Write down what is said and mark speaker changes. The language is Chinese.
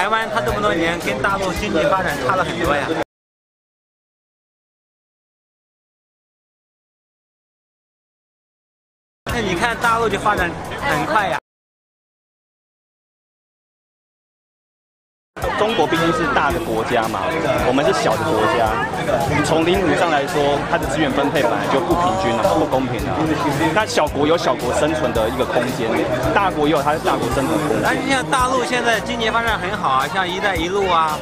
Speaker 1: 台湾它这么多年跟大陆经济发展差了很多呀。那你看大陆就发展很快呀。
Speaker 2: 中国毕竟是大的国家嘛，我们是小的国家。从领土上来说，它的资源分配本来就不平均啊，不公平啊。那小国有小国生存的一个空间，大国也有它的大国生存空间。
Speaker 1: 那像大陆现在经济发展很好啊，像“一带一路”啊。